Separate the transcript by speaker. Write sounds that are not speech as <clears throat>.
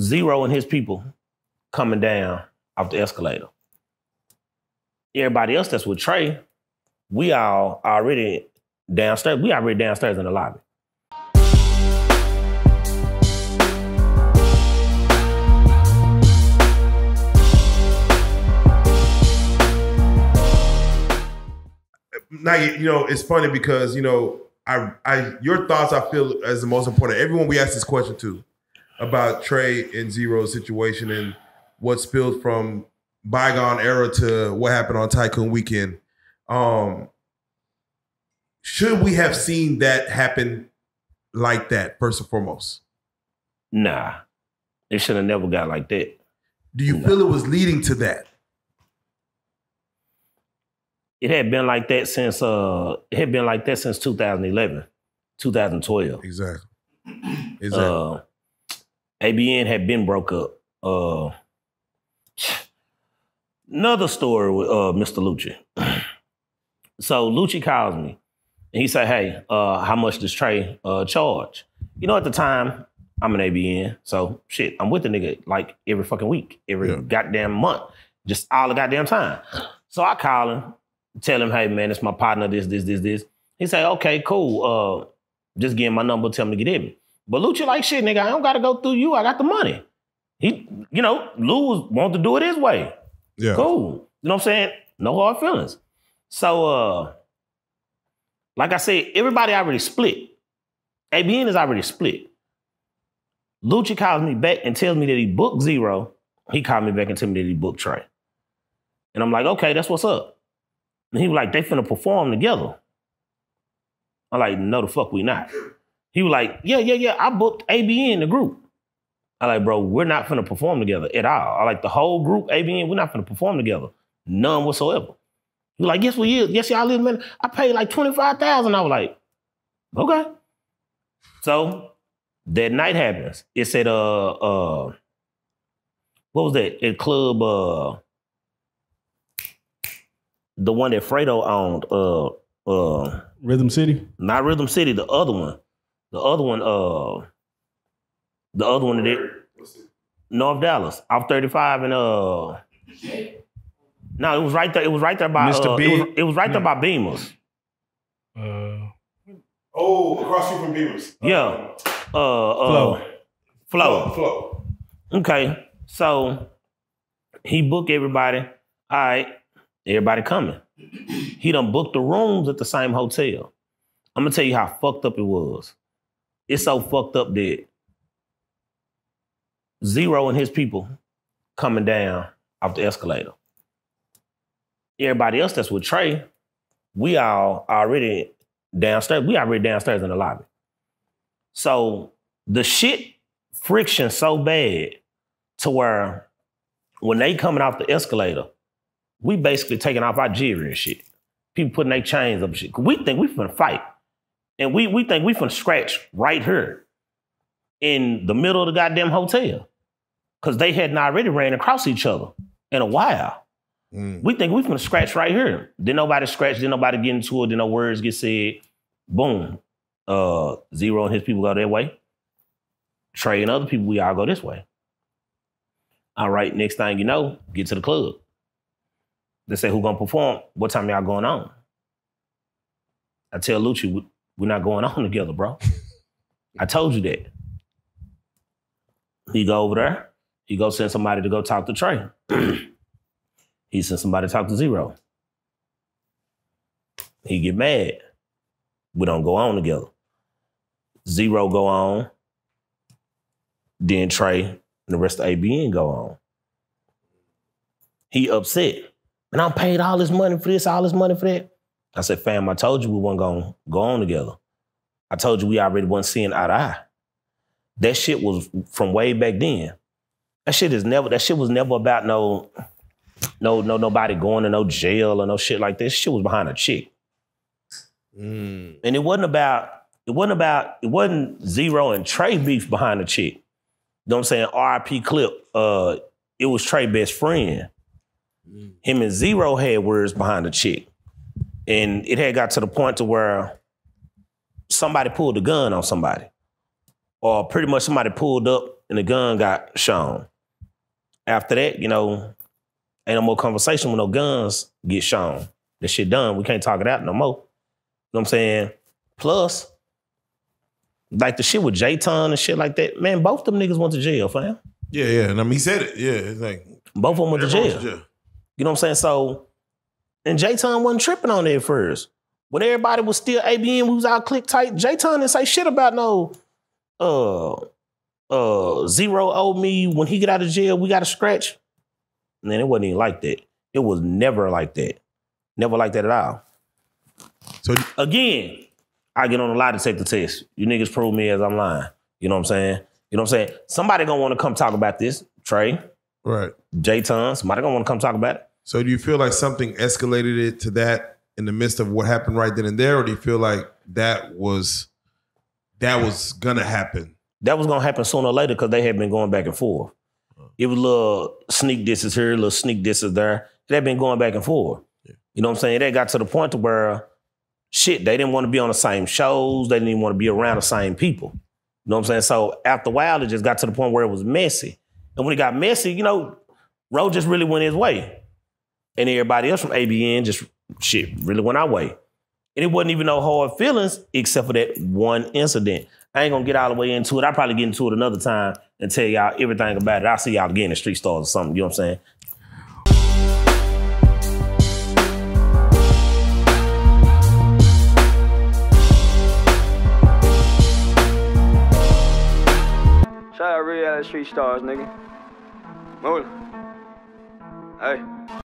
Speaker 1: Z-Ro and his people coming down off the escalator. Everybody else that's with Trae, we all already downstairs. We already downstairs in the lobby.
Speaker 2: now you, know it's funny because you know I I your thoughts I feel as the most important. Everyone we ask this question to about Trae and Z-Ro's situation and what spilled from bygone era to what happened on Tycoon Weekend. Um, should we have seen that happen like that first and foremost?
Speaker 1: Nah, it should have never got like that.
Speaker 2: Do you feel it was leading to that?
Speaker 1: It had been like that since uh it had been like that since 2011, 2012.
Speaker 2: Exactly. Exactly.
Speaker 1: Uh, ABN had been broke up. Uh, another story with uh, Mr. Lucci. <clears throat> so Lucci calls me and he said, "Hey, uh, how much does Trae uh, charge?" You know, at the time, I'm an ABN, so shit, I'm with the nigga like every fucking week, every
Speaker 2: Yeah.
Speaker 1: goddamn month, just all the goddamn time. So I call him, tell him, "Hey, man, it's my partner. This, this, this, this." He say, "Okay, cool. Uh, just give him my number. Tell him to get in me." But Lucci like, "Shit, nigga, I don't got to go through you. I got the money." He, you know, Lou was want to do it his way.
Speaker 2: yeah.
Speaker 1: Cool. You know what I'm saying? No hard feelings. So uh like I said, everybody already split. ABN is already split. Lucci calls me back and tells me that he booked Z-Ro. He called me back and told me that he booked Trae. And I'm like, okay, that's what's up. And he was like, they finna perform together. I'm like, no, the fuck we not. He was like, yeah, yeah, yeah, I booked ABN, the group. I like, bro, we're not gonna perform together at all. I like the whole group, ABN, we're not gonna perform together. None whatsoever. He was like, yes, we is. Yes, y'all is, man. I paid like 25000 I was like, okay. So that night happens. It's at uh uh what was that? At club uh the one that Fredo owned, uh uh
Speaker 3: Rhythm City.
Speaker 1: not Rhythm City, the other one. The other one, uh the other one that North Dallas, off 35 and uh No, it was right there. It was right there by
Speaker 3: Mr.
Speaker 1: uh, it, was, it was right there by Beamers.
Speaker 3: Uh,
Speaker 2: Oh, across street from Beavers.
Speaker 1: Yeah. Uh uh
Speaker 3: Flo.
Speaker 1: Flo.
Speaker 2: Flow.
Speaker 1: Okay. So he booked everybody. All right. Everybody coming. He done booked the rooms at the same hotel. I'm gonna tell you how fucked up it was. It's so fucked up that Z-Ro and his people coming down off the escalator. Everybody else that's with Trae, we all already downstairs. We already downstairs in the lobby. So the shit friction so bad to where when they coming off the escalator, we basically taking off our jewelry and shit. People putting their chains up and shit. We think we finna fight. And we we think we finna scratch right here in the middle of the goddamn hotel. Cause they hadn't already ran across each other in a while.
Speaker 2: Mm.
Speaker 1: We think we finna scratch right here. Then nobody scratch, then nobody get into it, then no words get said. Boom. Uh Z-Ro and his people go their way. Trae and other people, we all go this way. All right, next thing you know, get to the club. They say who gonna perform? What time y'all going on? I tell Lucci, "We- we're not going on <laughs> together, bro. I told you that. He go over there. He go send somebody to go talk to Trae. <clears throat> he send somebody to talk to Z-Ro. He get mad. We don't go on together. Z-Ro go on. Then Trae and the rest of ABN go on. He upset. And I paid all this money for this, all this money for that. I said, fam, I told you we weren't gonna go on together. I told you we already wasn't seeing eye to eye. That shit was from way back then. That shit is never, that shit was never about no, no, no, nobody going to no jail or no shit like this. Shit was behind a chick.
Speaker 2: Mm.
Speaker 1: And it wasn't about, it wasn't about, it wasn't Z-Ro and Trae beef behind a chick. You know what I'm saying? RIP clip. Uh, it was Trae best friend. Him and Z-Ro had words behind the chick. And it had got to the point to where somebody pulled a gun on somebody. Or pretty much somebody pulled up and the gun got shown. After that, you know, ain't no more conversation when no guns get shown. The shit done. We can't talk it out no more. You know what I'm saying? Plus, like the shit with J-Ton and shit like that, man, both of them niggas went to jail, fam.
Speaker 4: Yeah, yeah. And I mean, he said it. Yeah, it's like
Speaker 1: Both of them went to jail.
Speaker 4: was jail.
Speaker 1: You know what I'm saying? So, and J-Ton wasn't tripping on it at first. When everybody was still ABN, who was out click tight, J-Ton didn't say shit about no uh uh Z-Ro owed me when he get out of jail, we got a scratch. And then it wasn't even like that. It was never like that. Never like that at all.
Speaker 4: So
Speaker 1: Again, I get on a lie detector test. You niggas prove me as I'm lying. You know what I'm saying? You know what I'm saying? Somebody gonna want to come talk about this. Trae,
Speaker 4: right.
Speaker 1: J-Ton, somebody gonna want to come talk about it.
Speaker 4: So do you feel like something escalated it to that in the midst of what happened right then and there, or do you feel like that was that was gonna happen?
Speaker 1: that was gonna happen sooner or later because they had been going back and forth. It was little sneak disses here, little sneak disses there. They had been going back and forth. You know what I'm saying? They got to the point to where shit, they didn't want to be on the same shows. They didn't even want to be around the same people. You know what I'm saying? So after a while, it just got to the point where it was messy. And when it got messy, you know, Ro just really went his way. And everybody else from ABN just shit really went our way. And it wasn't even no hard feelings except for that one incident. I ain't gonna get all the way into it. I'll probably get into it another time and tell y'all everything about it. I'll see y'all again in Street Starz or something. You know what I'm saying?
Speaker 5: Shout out real street stars, nigga. Move. Hey.